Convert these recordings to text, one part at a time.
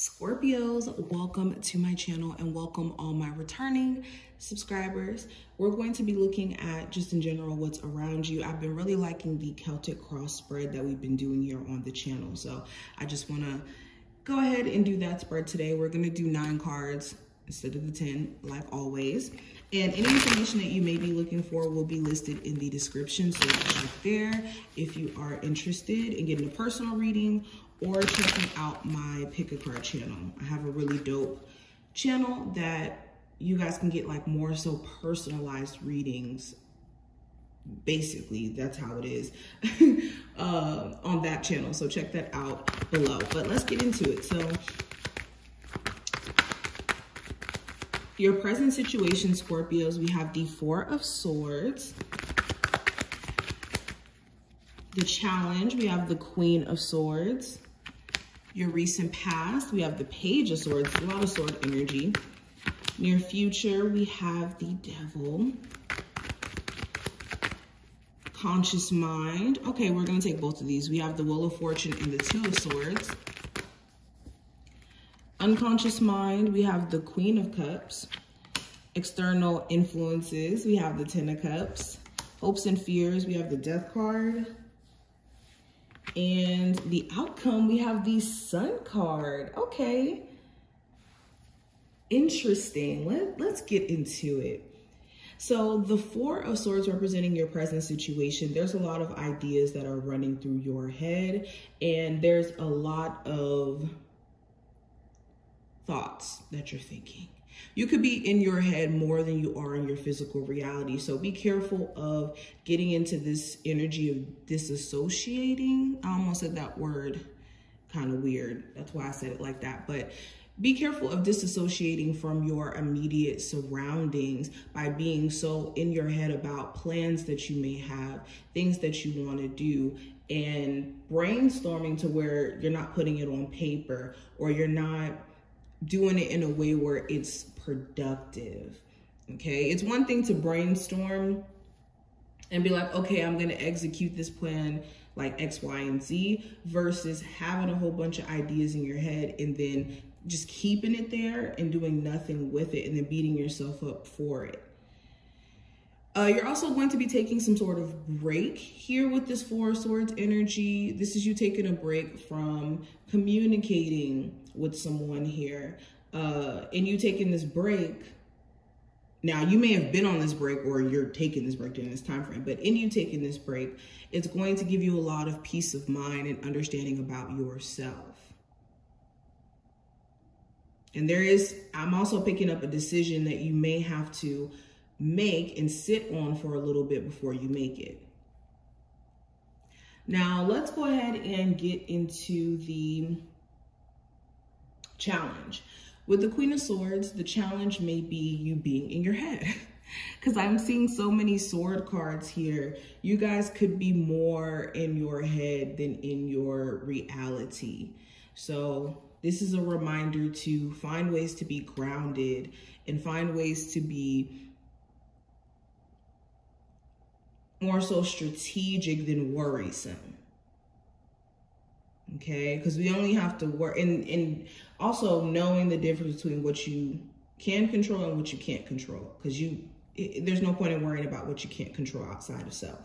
Scorpios, welcome to my channel and welcome all my returning subscribers. We're going to be looking at just in general what's around you. I've been really liking the Celtic cross spread that we've been doing here on the channel. So I just want to go ahead and do that spread today. We're going to do nine cards instead of the 10 like always. And any information that you may be looking for will be listed in the description. So check there if you are interested in getting a personal reading or checking out my pick a card channel. I have a really dope channel that you guys can get like more so personalized readings basically that's how it is uh, on that channel so check that out below but let's get into it so your present situation scorpios we have the four of swords the challenge we have the queen of swords your recent past, we have the Page of Swords, a lot of sword energy. Near future, we have the Devil. Conscious mind. Okay, we're going to take both of these. We have the Wheel of Fortune and the Two of Swords. Unconscious mind, we have the Queen of Cups. External influences, we have the Ten of Cups. Hopes and fears, we have the Death card. And the outcome, we have the sun card. Okay. Interesting. Let, let's get into it. So the four of swords representing your present situation, there's a lot of ideas that are running through your head and there's a lot of thoughts that you're thinking. You could be in your head more than you are in your physical reality. So be careful of getting into this energy of disassociating. I almost said that word kind of weird. That's why I said it like that. But be careful of disassociating from your immediate surroundings by being so in your head about plans that you may have, things that you want to do, and brainstorming to where you're not putting it on paper or you're not doing it in a way where it's productive. Okay, it's one thing to brainstorm and be like, okay, I'm gonna execute this plan like X, Y, and Z versus having a whole bunch of ideas in your head and then just keeping it there and doing nothing with it and then beating yourself up for it. Uh, you're also going to be taking some sort of break here with this Four Swords energy. This is you taking a break from communicating with someone here. Uh, and you taking this break. Now, you may have been on this break or you're taking this break during this time frame, but in you taking this break, it's going to give you a lot of peace of mind and understanding about yourself. And there is, I'm also picking up a decision that you may have to make and sit on for a little bit before you make it. Now, let's go ahead and get into the challenge. With the Queen of Swords, the challenge may be you being in your head. Because I'm seeing so many sword cards here. You guys could be more in your head than in your reality. So this is a reminder to find ways to be grounded and find ways to be more so strategic than worrisome. Okay, because we only have to work and and also knowing the difference between what you can control and what you can't control. Because you it, there's no point in worrying about what you can't control outside of self.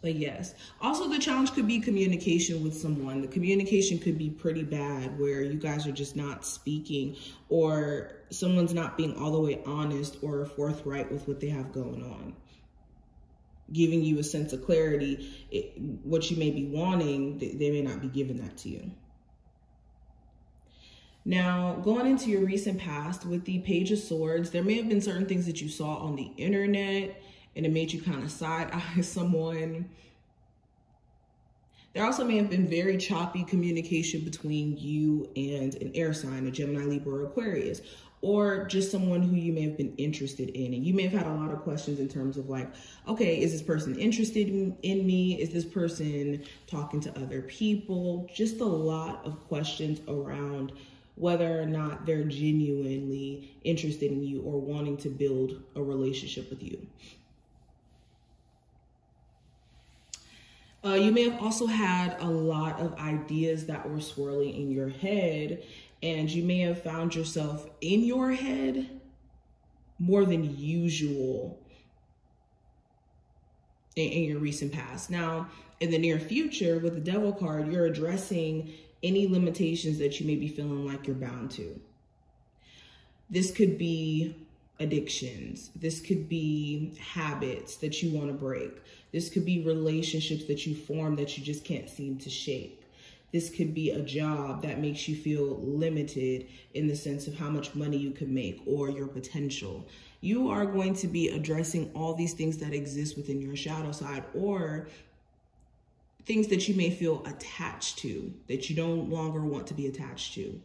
But yes, also the challenge could be communication with someone. The communication could be pretty bad where you guys are just not speaking or someone's not being all the way honest or forthright with what they have going on giving you a sense of clarity, it, what you may be wanting, they may not be giving that to you. Now, going into your recent past with the Page of Swords, there may have been certain things that you saw on the internet and it made you kind of side eye someone. There also may have been very choppy communication between you and an air sign, a Gemini, Libra, or Aquarius, or just someone who you may have been interested in. And you may have had a lot of questions in terms of like, okay, is this person interested in, me? Is this person talking to other people? Just a lot of questions around whether or not they're genuinely interested in you or wanting to build a relationship with you. Uh, you may have also had a lot of ideas that were swirling in your head, and you may have found yourself in your head more than usual in, in your recent past. Now, in the near future, with the devil card, you're addressing any limitations that you may be feeling like you're bound to. This could be addictions. This could be habits that you want to break. This could be relationships that you form that you just can't seem to shake. This could be a job that makes you feel limited in the sense of how much money you could make or your potential. You are going to be addressing all these things that exist within your shadow side or things that you may feel attached to that you no longer want to be attached to.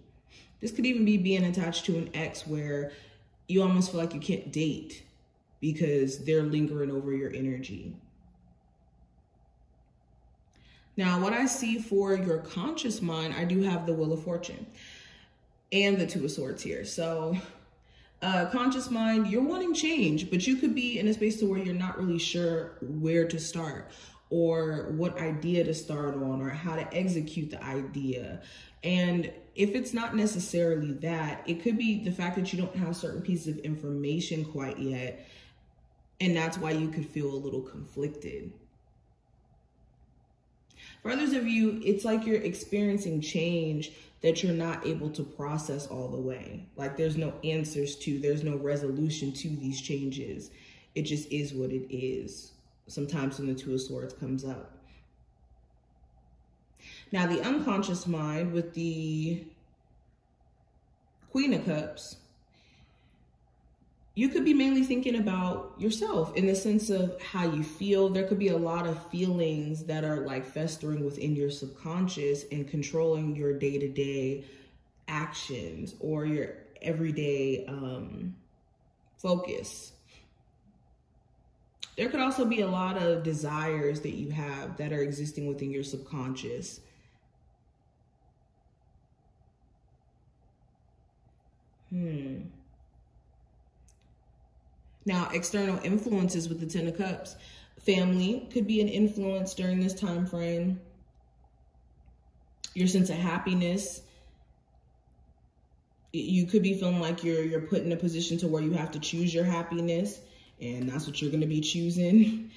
This could even be being attached to an ex where you almost feel like you can't date because they're lingering over your energy. Now, what I see for your conscious mind, I do have the Wheel of Fortune and the Two of Swords here. So, uh, conscious mind, you're wanting change, but you could be in a space to where you're not really sure where to start or what idea to start on or how to execute the idea. And if it's not necessarily that, it could be the fact that you don't have certain pieces of information quite yet. And that's why you could feel a little conflicted. For others of you, it's like you're experiencing change that you're not able to process all the way. Like there's no answers to, there's no resolution to these changes. It just is what it is. Sometimes when the Two of Swords comes up. Now, the unconscious mind with the Queen of Cups, you could be mainly thinking about yourself in the sense of how you feel. There could be a lot of feelings that are like festering within your subconscious and controlling your day to day actions or your everyday um, focus. There could also be a lot of desires that you have that are existing within your subconscious Hmm. Now, external influences with the Ten of Cups. Family could be an influence during this time frame. Your sense of happiness. You could be feeling like you're you're put in a position to where you have to choose your happiness, and that's what you're to be choosing.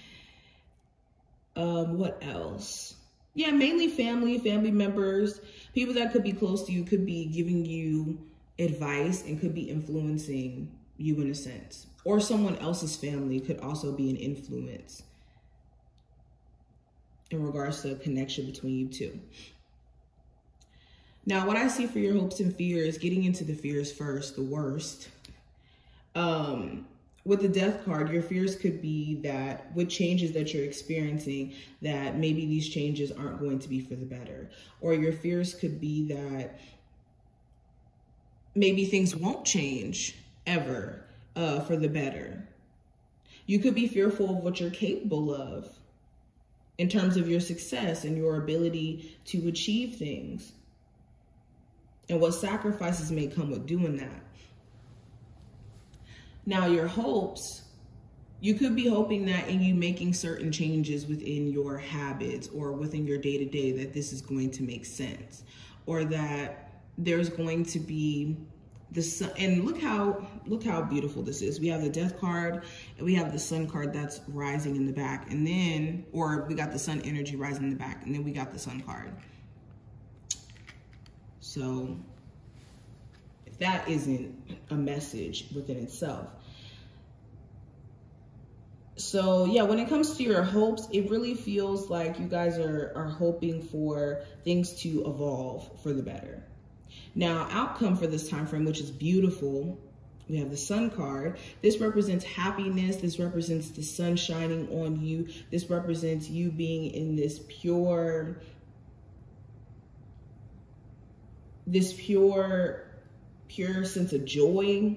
Um, what else? Yeah, mainly family, family members, people that could be close to you could be giving you advice and could be influencing you in a sense. Or someone else's family could also be an influence in regards to a connection between you two. Now, what I see for your hopes and fears, getting into the fears first, the worst. Um, with the death card, your fears could be that with changes that you're experiencing, that maybe these changes aren't going to be for the better. Or your fears could be that maybe things won't change ever uh, for the better. You could be fearful of what you're capable of in terms of your success and your ability to achieve things and what sacrifices may come with doing that. Now, your hopes, you could be hoping that in you making certain changes within your habits or within your day to day, that this is going to make sense or that there's going to be the sun and look how look how beautiful this is. We have the death card and we have the sun card that's rising in the back and then or we got the sun energy rising in the back and then we got the sun card. So that isn't a message within itself so yeah when it comes to your hopes it really feels like you guys are are hoping for things to evolve for the better now, outcome for this time frame, which is beautiful, we have the sun card. This represents happiness. This represents the sun shining on you. This represents you being in this pure, this pure, pure sense of joy.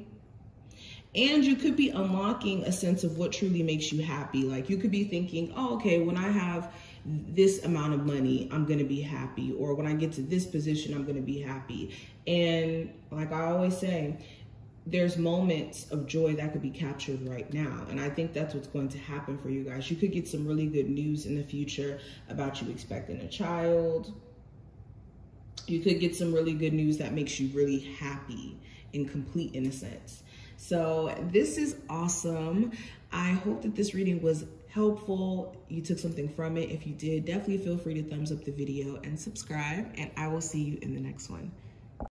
And you could be unlocking a sense of what truly makes you happy. Like you could be thinking, oh, okay, when I have this amount of money, I'm going to be happy. Or when I get to this position, I'm going to be happy. And like I always say, there's moments of joy that could be captured right now. And I think that's what's going to happen for you guys. You could get some really good news in the future about you expecting a child. You could get some really good news that makes you really happy complete in a sense. So this is awesome. I hope that this reading was helpful. You took something from it. If you did, definitely feel free to thumbs up the video and subscribe. And I will see you in the next one.